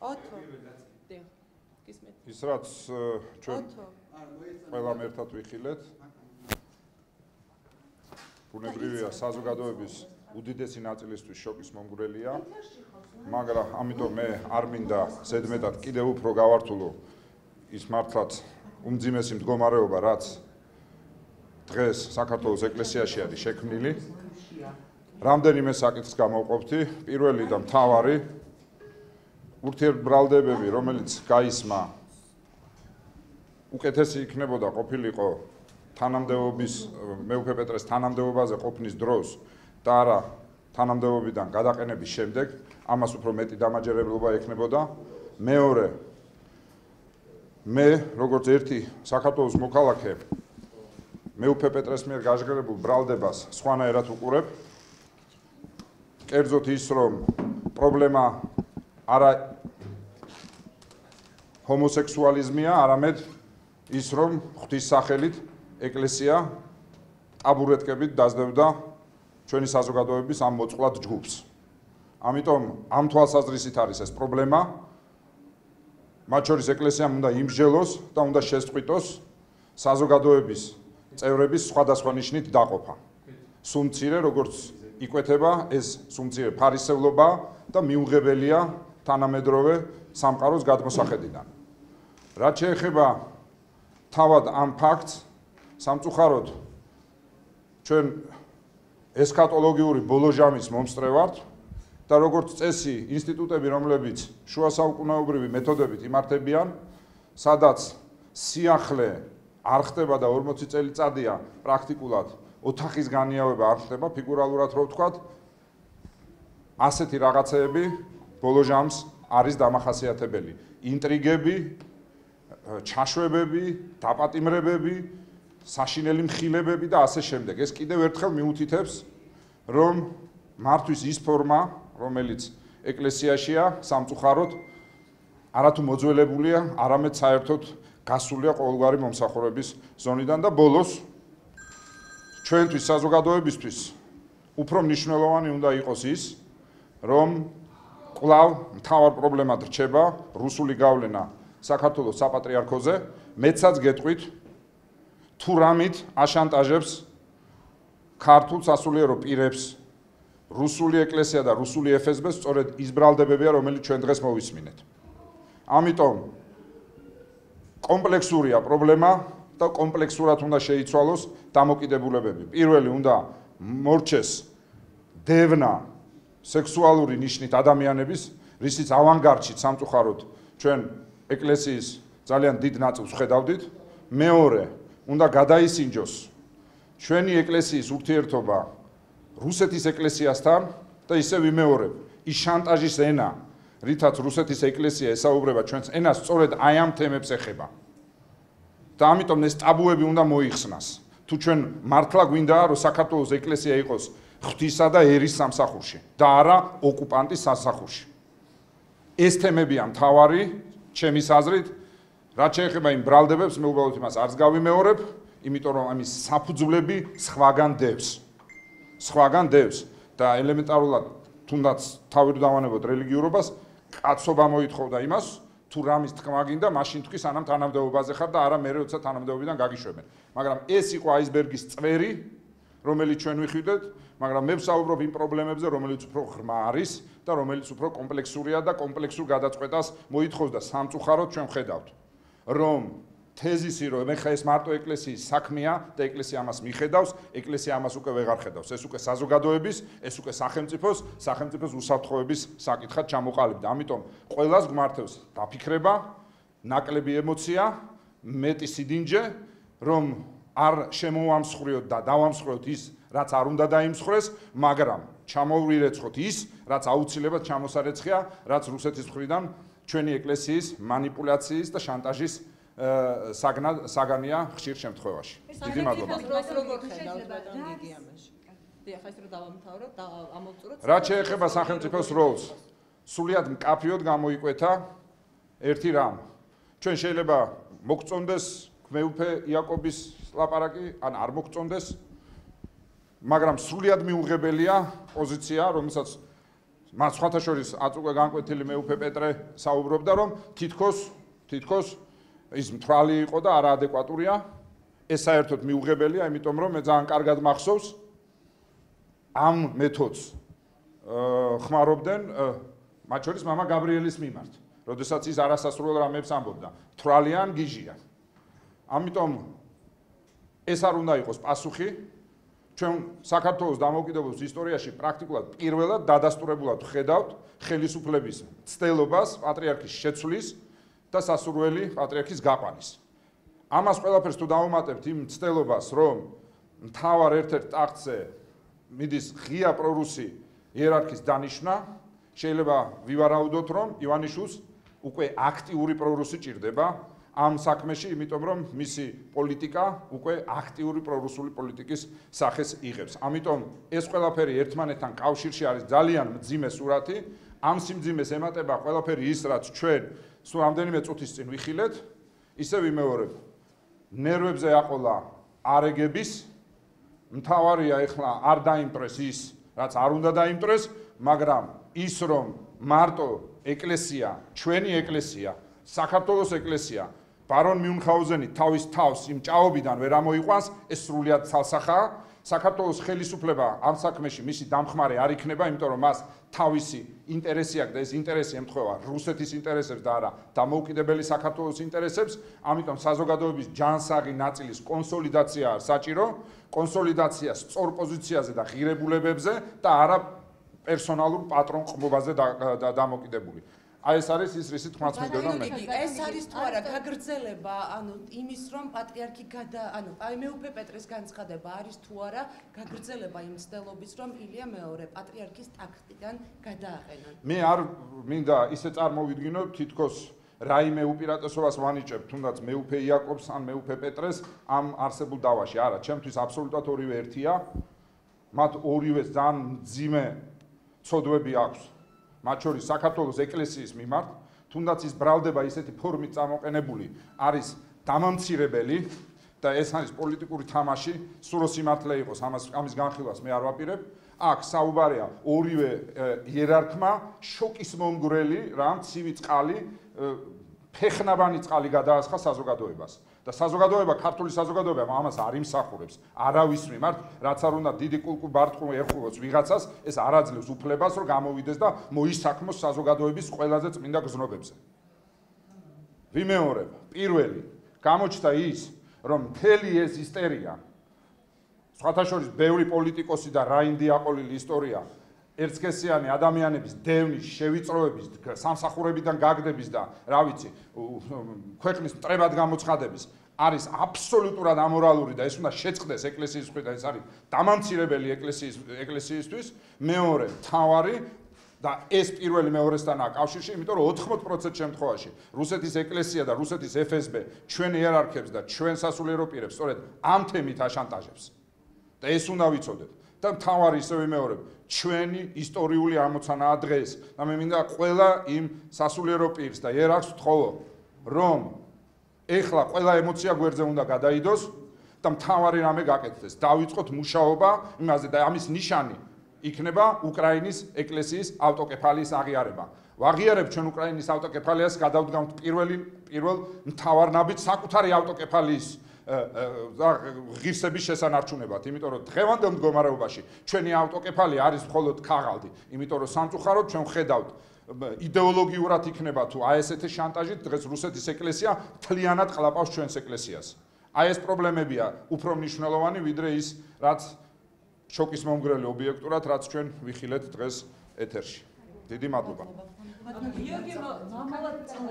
ოთო. დიახ. გისმენთ. ის რაც ჩვენ ყველამ ერთად ვიხილეთ. ბუნებრივია საზოგადოების უდიდესი ნაწილისთვის შოკის მომგვრელია. მაგრამ ამიტომ მე არ მინდა ზედმეტად კიდევ უფრო გავართულო ის მართლაც უმძიმესი მდგომარეობა, რაც დღეს საქართველოს ეკლესიაში არის შექმნილი. რამდენიმე საკითხს გამოვყოფთი. პირველი და მთავარი ურთიერთბრალდებები, რომელიც გაისმა უკეთესი იქნებოდა ყოფილიყო თანამდებობის მეუქე პეტრეს თანამდებობაზე ყოფნის დროს და არა თანამდებობიდან გადაყენების შემდეგ ამას უფრო მეტი დამაჯერებლობა ექნებოდა. მეორე მე როგორც ერთი საქართველოს მოქალაქე მეუფე პეტრეს მიერ გაჟღერებულ ბრალდებას სხვანაირად უყურებ. კერძოდ ის რომ პრობლემა არა ჰომოსექსუალიზმია, არამედ ის რომ ღვთის სახელით ეკლესია ტაბურეტკებით დაძდებდა ჩვენი საზოგადოების ამ მოწყვლად ჯგუფს. ამიტომ ამ თვალსაზრისით არის ეს პრობლემა. მათ შორის ეკლესიამ უნდა იმსჯელოს და უნდა შესწყვიტოს საზოგადოების წევრების სხვადასხვა ნიშნით დაყოფა. სუმცირე როგორც იკვეთება ეს სუმცირე ფარისევლობა და მიუღებელია თანამედროვე სამყაროს გადმოსახედიდან. რაც შეეხება თავად ამ ფაქტს სამწუხაროდ ჩვენ ესქატოლოგიური ბოლოჟამის მომსწრე ვართ და როგორც წესი ინსტიტუტები რომლებიც შუა საუკუნეობრივი მეთოდებით იმართებიან სადაც სიახლე არ ხდება და 40 წელიწადია პრაქტიკულად ოთახის განიავება არ ხდება ფიგურალურად რო ვთქვათ ასეთი რაღაცეები ბოლოჟამს არის დამახასიათებელი. ინტრიგები ჩაშვებები დაპატიმრებები საშინელი მხილებები და ასე შემდეგ. ეს კიდევ ერთხელ მიუთითებს რომ მართვის ის ფორმა რომელიც ეკლესიაშია სამწუხაროდ არათუ მოძველებულია არამედ საერთოდ გასულია ყოველგვარი მომსახურების ზონიდან და ბოლოს ჩვენთვის საზოგადოებისთვის უფრო მნიშვნელოვანი უნდა იყოს ის რომ კლავ მთავარ პრობლემად რჩება რუსული გავლენა საქართველოს საპატრიარქოზე მეცაც გეტყვით თუ რამით აშანტაჟებს ქართულ სასულიერო პირებს რუსული ეკლესია და რუსული FSB სწორედ ის ბრალდებებია რომელიც ჩვენ დღეს მოვისმინეთ ამიტომ კომპლექსურია პრობლემა და კომპლექსურად უნდა შეიცვალოს დამოკიდებულებები. პირველი უნდა მორჩეს დევნა სექსუალური ნიშნით ადამიანების, რისიც ავანგარდში სამწუხაროდ ჩვენ ეკლესიის ძალიან დიდ ნაწილს ხედავდით. მეორე, უნდა გადაისინჯოს ჩვენი ეკლესიის ურთიერთობა რუსეთის ეკლესიასთან და ისე ვიმეორებ, ის შანტაჟის ენა, რითაც რუსეთის ეკლესია ესაუბრება ჩვენს ენას, სწორედ აი ამ თემებს ეხება. და ამიტომ ეს ტაბუები უნდა მოიხსნას. თუ ჩვენ მართლა გვინდა რომ საქართველოს ეკლესია იყოს ღვთისა და ერის სამსახურში და არა ოკუპანტის სასახურში. ეს თემებია მთავარი, ჩემის აზრით, რაც შეეხება იმ ბრალდებებს, მე უბრალოდ იმას არც გავიმეორებ, იმიტომ რომ ამის საფუძვლები სხვაგან დევს. სხვაგან დევს და ელემენტარულად თუნდაც თავი დავანებოთ რელიგიურობას, კაცობა მოითხოვდა იმას, თუ რამის თქმა გინდა, მაშინ თქვი სანამ თანამდებობაზე ხარ და არა მე როცა თანამდებობიდან გაგიშვებენ. მაგრამ ეს იყო აისბერგის წვერი, რომელიც ჩვენ ვიხვიდეთ, მაგრამ მე ვსაუბრობ იმ პრობლემებზე, რომელიც უფრო ღრმა არის და რომელიც უფრო კომპლექსურია და კომპლექსურ გადაწყვეტას მოითხოვს და სამწუხაროდ ჩვენ ხედავთ, რომ თეზისი რომ ეხა ეს მარტო ეკლესიის საქმეა და ეკლესია ამას მიხედავს, ეკლესია ამას უკვე ვეღარ ხედავს. ეს უკვე საზოგადოების, ეს უკვე სახელმწიფოს, სახელმწიფოს უსაფრთხოების საკითხად ჩამოყალიბდა. ამიტომ ყოველას გმართებს დაფიქრება, ნაკლები ემოცია, მეტი სიდინჯე, რომ არ შემოამსხვრიოთ და დავამსხვრიოთ ის, რაც არ უნდა დაიმსხვრეს, მაგრამ ჩამოვრიცხოთ ის, რაც აუცილებლად ჩამოსარეცხია, რაც რუსეთის მხრიდან ჩვენი ეკლესიის манипуляციის და შანტაჟის საგნა საგანია ხშირ შემთხვევაში. დიდი მადლობა. ეს როგორ შეიძლება დიდი ამაში. დიახ, ეს რომ დავამთავროთ, ამოვწუროთ. რაც შეეხება სახელმწიფოს როლს, სულიად მკაფიოდ გამოიკვეთა ერთი რამ. ჩვენ შეიძლება მოგწონდეს მეუფე იაკობის ლაპარაკი, ან არ მოგწონდეს, მაგრამ სრულიად მიუღებელია პოზიცია, რომელსაც მათ სხვათა შორის აწუგა განკვეთილი მეუფე პეტრე საუბრობდა, რომ თითქოს თითქოს ის მთვალი იყო და არაადეკვატურია. ეს საერთოდ მიუღებელია, იმიტომ რომ მე ძალიან კარგად მახსოვს ამ მეთოდს ხმარობდნენ მათ შორის мама გაბრიელის მიმართ, როდესაც ის არასასურველ რამებს ამბობდა. თვალიან გიჟია. ამიტომ ეს არ უნდა იყოს პასუხი, ჩვენ საქართველოს დამოუკიდებლობის ისტორიაში პრაქტიკულად პირველად დადასტურებულად ხედავთ ხელისუფლების ცდელობას პატრიარქის შეცვლის და სასურველი პატრიარქის გაყვანის. ამას ყველაფერს თუ დავუმატებთ იმ ცდელობას, რომ მთავარ ერთ-ერთ ტახტზე მიდის ღია პრორუსი იერარქის დანიშნა, შეიძლება ვივარაუდოთ, რომ ივანიშვილს უკვე აქტიური პრორუსი ჭირდება, ამ საქმეში, იმიტომ რომ მისი პოლიტიკა უკვე აქტიური პრორუსული პოლიტიკის სახეს იღებს. ამიტომ ეს ყველაფერი ერთმანეთთან კავშირში არის ძალიან მძიმე სურათი. ამ სიმძიმეს ემატება ყველაფერი ის, რაც ჩვენ სულ რამდენიმე წუთის წინ ვიხილეთ, ისე ვიმეორებ. ნერვებზე აყოლა არეგების მთავარია ეხლა არ დაიმპრეს ის, რაც არ უნდა დაიმპრეს, მაგრამ ის რომ მარტო ეკლესია, ჩვენი ეკლესია, საქართველოს ეკლესია ბარონ მიუნხაუზენი თავის თავს იმ ჭაობიდან ვერ ამოიყვანს, ეს სრულიად ცალსახაა. საქართველოს ხელისუფლება ამ საქმეში მისი დამხმარე არ იქნება, იმიტომ რომ მას თავისი ინტერესი აქვს და ეს ინტერესი ემთხვევა რუსეთის ინტერესებს და არა დამოუკიდებელი საქართველოს ინტერესებს. ამიტომ საზოგადოების ჯანსაღი ნაწილის კონსოლიდაციაა საჭირო, კონსოლიდაცია სწორ პოზიციაზე და ღირებულებებზე და არა პერსონალურ პატრონ ყბობაზე დამოკიდებული. აი ეს არის ის რისი თქმაც მიგდოდა მე. ეს არის თუ არა გაგრძელება, ანუ იმის რომ პატრიარქი გადა, ანუ აი მეუფე პეტრეს განცხადება არის თუ არა გაგრძელება იმ ცდელობის რომ ილია მეორე პატრიარქის ტაქტიდან გადააყენონ. მე არ მინდა ისე წარმოვიდგინო თითქოს რაიმე უპირატესობას ვანიჭებ, თუნდაც მეუფე იაკობს ან მეუფე პეტრეს ამ არსებულ დავაში. არა, ჩემთვის აბსოლუტურად ორივე ერთია. მათ ორივეს ძალიან ძიმე ცოდვები აქვს. მათ შორის საქართველოს ეკლესიის მიმართ, თუნდაც ის ბრალდება ისეთი ფორმით წამოყენებული, არის დამამცირებელი და ეს არის პოლიტიკური თამაში, სურო სიმართლე იყოს ამას ამის განხილვას მე არ ვაპირებ. აქ საუბარია ორივე იერარქმა შოკის მომგვრელი, რამ ცივი წყალი ფეხნაბანი წყალი გადაასხა საზოგადოებას და საზოგადოება ქართული საზოგადოება ამას არ იმსახურებს. არავის მიმართ რაც არ უნდა დიდი კულკუ ბარტყუ ეხულოს ვიღაცას ეს არ აძლევს უფლებას რომ გამოვიდეს და მოისაქმოს საზოგადოების ყველაზე წმინდა გზნობებზე. ვიმეორებ პირველი გამოჩნდა ის რომ მთელი ეს ისტერია სხვათა შორის ბევრი პოლიტიკოსი და რაინდიაყოლილი ისტორია ერთსქესიანი ადამიანების დევნის შევიწროების სამსახურებიდან გაგდების და რა ვიცი ქვეყნის მტრებად გამოცხადების არის აბსოლუტურად ამორალური და ეს უნდა შეწყდეს ეკლესიის მხრიდან ეს არის დამამცირებელი ეკლესიის ეკლესიისთვის მეორე თავარი და ეს პირველი მეორესთანაა კავშირში, იმიტომ რომ 80% შემთხვევაში რუსეთის ეკლესია და რუსეთის FSB ჩვენ იერარქებს და ჩვენ სასულიერო პირებს სწორედ ამ თემით აშანტაჟებს. და ეს უნდა ვიცოდეთ. და მთავარი ისე ვიმეორებ, ჩვენი ისტორიული ამოცანაა დღეს. და მე მინდა ყველა იმ სასულიერო პირს და იერარქს ვთხოვო, რომ ეხლა ყველა ემოცია გვერდზე უნდა გადაიდოს და მთავარი რამე გაკეთდეს. დავიწყოთ მუშაობა იმაზე და ამის ნიშანი იქნება უკრაინის ეკლესიის ავტოკეფალიის აღიარება. ვაღიარებ ჩვენ უკრაინის ავტოკეფალიას გადავდგამთ პირველი პირველ მთავარ ნაბიჯს საკუთარი ავტოკეფალიის ღირსების შესანარჩუნებლად, იმიტომ რომ დღევანდელ მდგომარეობაში ჩვენი ავტოკეფალი არის მხოლოდ ქაღალდი, იმიტომ რომ სამწუხაროდ ჩვენ ხედავთ იდეოლოგიურად იქნება თუ აი ესეთი შანტაჟით დღეს რუსეთის ეკლესია თლიანად ყლაპავს ჩვენს ეკლესიას. აი ეს პრობლემებია უფრო მნიშვნელოვანი ვიდრე ის რაც შოკის მომგრელი ობიექტურად რაც ჩვენ ვიხილეთ დღეს ეთერში. დიდი მადლობა. გიორგი მამალად წავა.